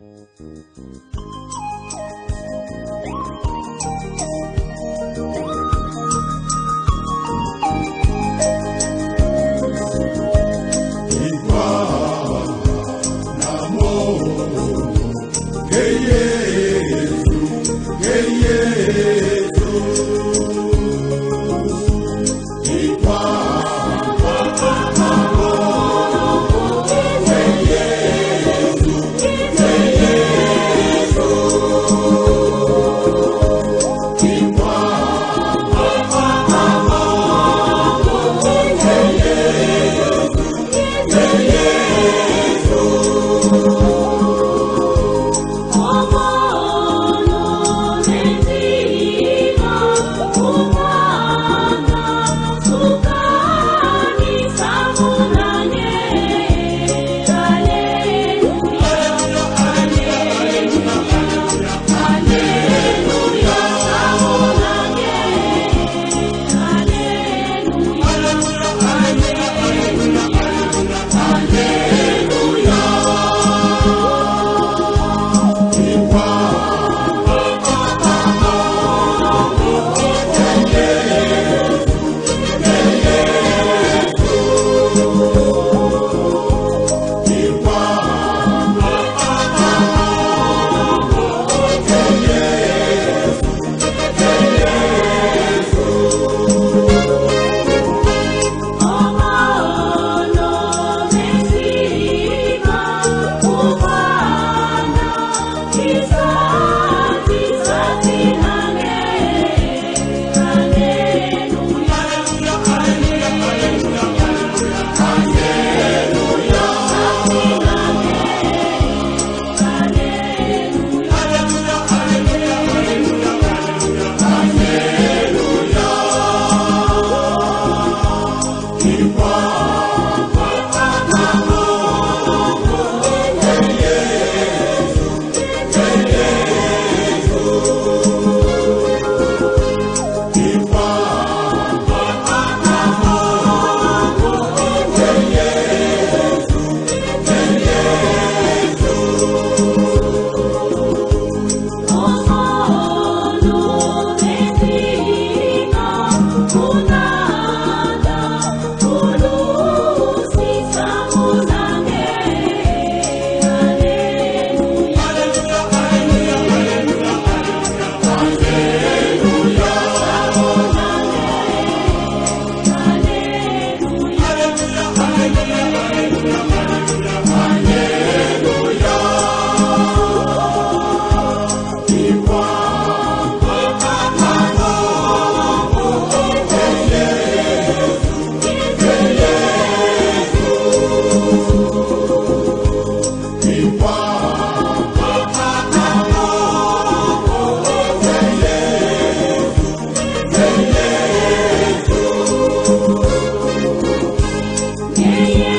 Yesu. yeah, yeah.